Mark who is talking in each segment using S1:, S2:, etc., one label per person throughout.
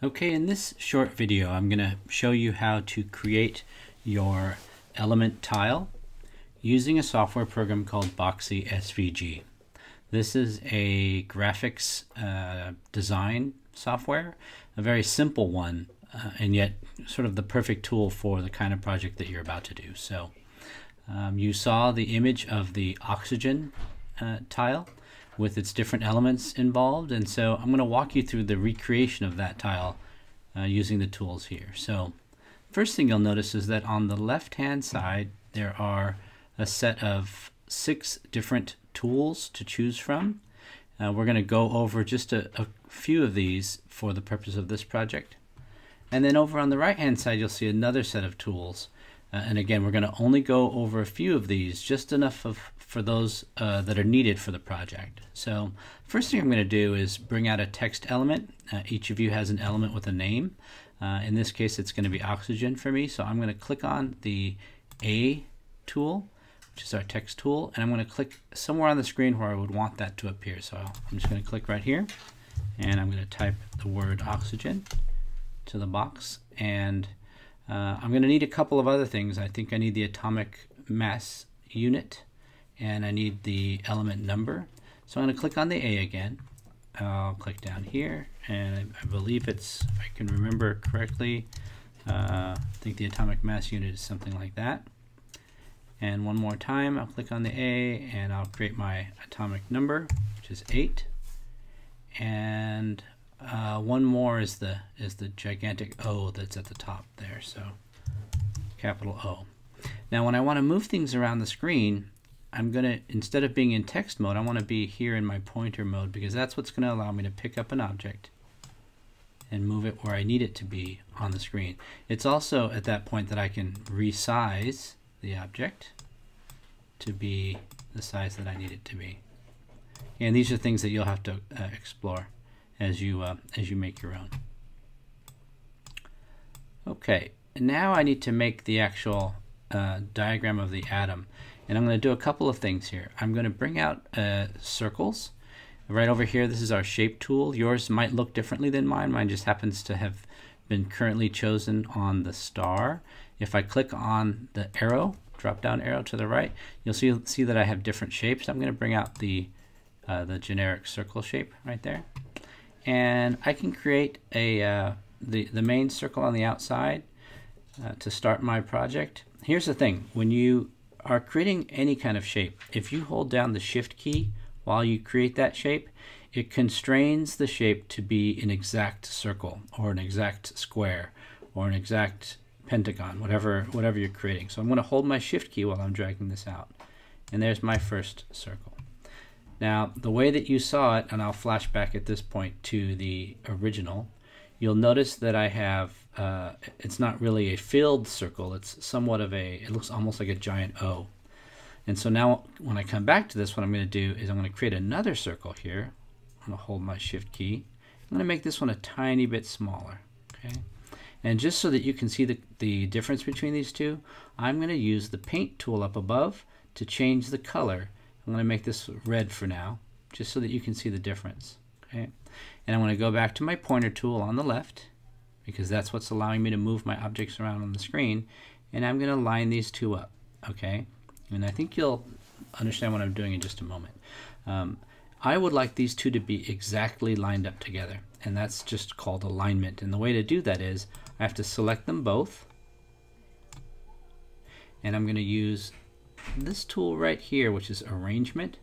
S1: Okay, in this short video, I'm going to show you how to create your element tile using a software program called Boxy SVG. This is a graphics uh, design software, a very simple one, uh, and yet sort of the perfect tool for the kind of project that you're about to do. So um, you saw the image of the oxygen uh, tile with its different elements involved. And so I'm going to walk you through the recreation of that tile uh, using the tools here. So first thing you'll notice is that on the left hand side there are a set of six different tools to choose from. Uh, we're going to go over just a, a few of these for the purpose of this project. And then over on the right hand side you'll see another set of tools uh, and again, we're going to only go over a few of these, just enough of, for those uh, that are needed for the project. So first thing I'm going to do is bring out a text element. Uh, each of you has an element with a name. Uh, in this case, it's going to be oxygen for me. So I'm going to click on the A tool, which is our text tool, and I'm going to click somewhere on the screen where I would want that to appear. So I'm just going to click right here, and I'm going to type the word oxygen to the box, and uh, I'm going to need a couple of other things. I think I need the atomic mass unit and I need the element number. So I'm going to click on the A again. I'll click down here and I, I believe it's, if I can remember correctly, uh, I think the atomic mass unit is something like that. And one more time, I'll click on the A and I'll create my atomic number, which is 8. And uh, one more is the is the gigantic O that's at the top there. So capital O. Now when I want to move things around the screen, I'm going to, instead of being in text mode, I want to be here in my pointer mode because that's what's going to allow me to pick up an object and move it where I need it to be on the screen. It's also at that point that I can resize the object to be the size that I need it to be. And these are things that you'll have to uh, explore as you uh, as you make your own. Okay, now I need to make the actual uh, diagram of the atom. And I'm going to do a couple of things here. I'm going to bring out uh, circles. Right over here, this is our shape tool. Yours might look differently than mine. Mine just happens to have been currently chosen on the star. If I click on the arrow, drop down arrow to the right, you'll see, see that I have different shapes. I'm going to bring out the, uh, the generic circle shape right there and I can create a uh, the, the main circle on the outside uh, to start my project. Here's the thing, when you are creating any kind of shape, if you hold down the shift key while you create that shape, it constrains the shape to be an exact circle or an exact square or an exact pentagon, whatever, whatever you're creating. So I'm going to hold my shift key while I'm dragging this out. And there's my first circle. Now, the way that you saw it, and I'll flash back at this point to the original, you'll notice that I have, uh, it's not really a filled circle, it's somewhat of a, it looks almost like a giant O. And so now when I come back to this, what I'm going to do is I'm going to create another circle here. I'm going to hold my shift key. I'm going to make this one a tiny bit smaller. Okay. And just so that you can see the, the difference between these two, I'm going to use the paint tool up above to change the color I'm going to make this red for now, just so that you can see the difference. Okay, And I'm going to go back to my pointer tool on the left, because that's what's allowing me to move my objects around on the screen, and I'm going to line these two up. Okay, and I think you'll understand what I'm doing in just a moment. Um, I would like these two to be exactly lined up together, and that's just called alignment. And the way to do that is I have to select them both, and I'm going to use this tool right here, which is arrangement.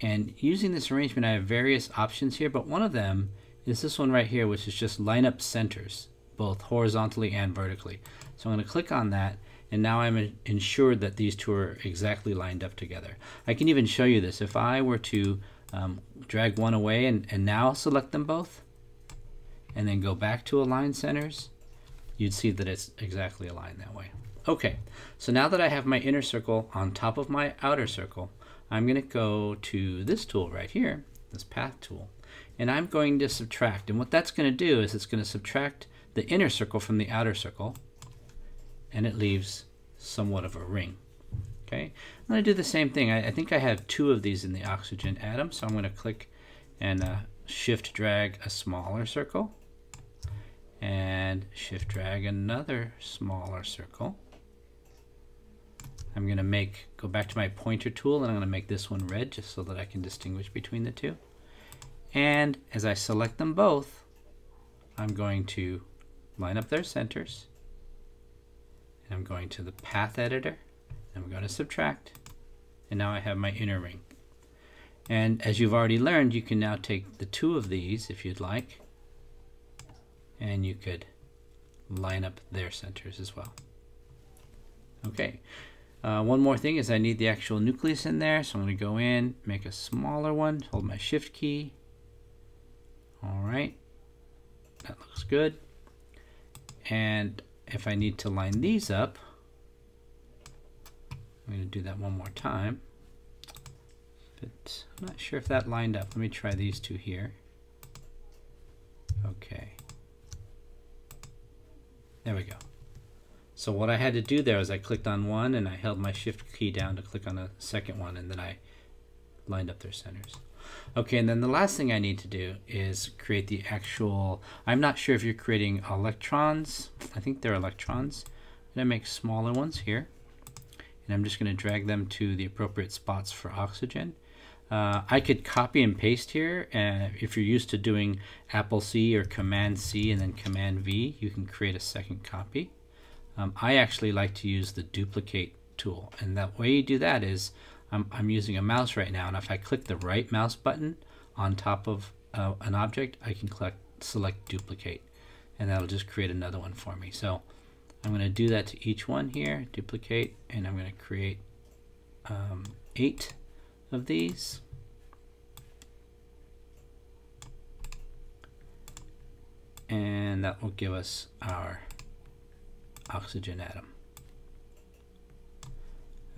S1: And using this arrangement, I have various options here, but one of them is this one right here, which is just line up centers, both horizontally and vertically. So I'm going to click on that, and now I'm ensured that these two are exactly lined up together. I can even show you this. If I were to um, drag one away and, and now select them both, and then go back to align centers, you'd see that it's exactly aligned that way. Okay, so now that I have my inner circle on top of my outer circle, I'm going to go to this tool right here, this path tool, and I'm going to subtract. And what that's going to do is it's going to subtract the inner circle from the outer circle, and it leaves somewhat of a ring. Okay, I'm going to do the same thing. I, I think I have two of these in the oxygen atom, so I'm going to click and uh, shift drag a smaller circle. And shift drag another smaller circle. I'm to make go back to my pointer tool and I'm to make this one red just so that I can distinguish between the two. And as I select them both, I'm going to line up their centers. And I'm going to the path editor. And I'm going to subtract. And now I have my inner ring. And as you've already learned, you can now take the two of these if you'd like. And you could line up their centers as well. Okay, uh, one more thing is I need the actual nucleus in there, so I'm going to go in, make a smaller one, hold my shift key. All right, that looks good. And if I need to line these up, I'm going to do that one more time. But I'm not sure if that lined up. Let me try these two here. Okay. There we go. So what I had to do there is I clicked on one and I held my shift key down to click on a second one and then I lined up their centers. Okay, and then the last thing I need to do is create the actual, I'm not sure if you're creating electrons. I think they're electrons. I'm to make smaller ones here. And I'm just going to drag them to the appropriate spots for oxygen. Uh, I could copy and paste here. Uh, if you're used to doing Apple C or Command C and then Command V, you can create a second copy. Um, I actually like to use the duplicate tool. And the way you do that is I'm, I'm using a mouse right now. And if I click the right mouse button on top of uh, an object, I can select duplicate. And that'll just create another one for me. So I'm going to do that to each one here, duplicate, and I'm going to create um, eight of these. And that will give us our oxygen atom.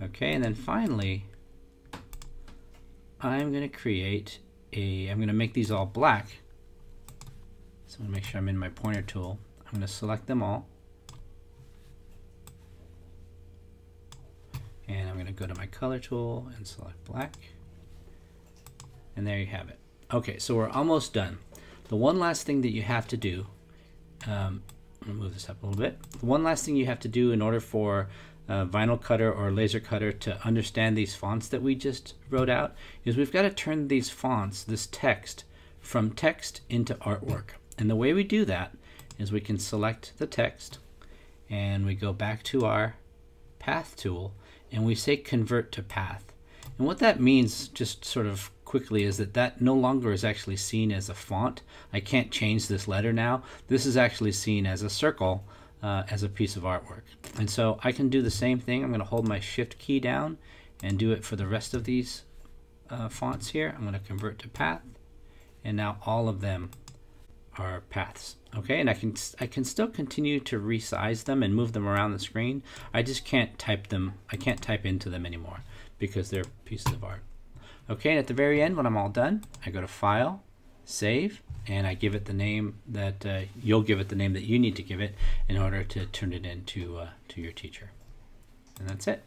S1: Okay, and then finally, I'm going to create a, I'm going to make these all black. So I'm going to make sure I'm in my pointer tool. I'm going to select them all. And I'm going to go to my color tool and select black. And there you have it. Okay, so we're almost done. The one last thing that you have to do um, move this up a little bit. One last thing you have to do in order for uh, vinyl cutter or laser cutter to understand these fonts that we just wrote out is we've got to turn these fonts, this text, from text into artwork. And the way we do that is we can select the text and we go back to our path tool and we say convert to path. And what that means, just sort of quickly is that that no longer is actually seen as a font. I can't change this letter now. This is actually seen as a circle uh, as a piece of artwork. And so I can do the same thing. I'm going to hold my shift key down and do it for the rest of these uh, fonts here. I'm going to convert to path and now all of them are paths. Okay, and I can I can still continue to resize them and move them around the screen. I just can't type them. I can't type into them anymore because they're pieces of art. Okay, and at the very end, when I'm all done, I go to File, Save, and I give it the name that uh, you'll give it the name that you need to give it in order to turn it into uh, to your teacher. And that's it.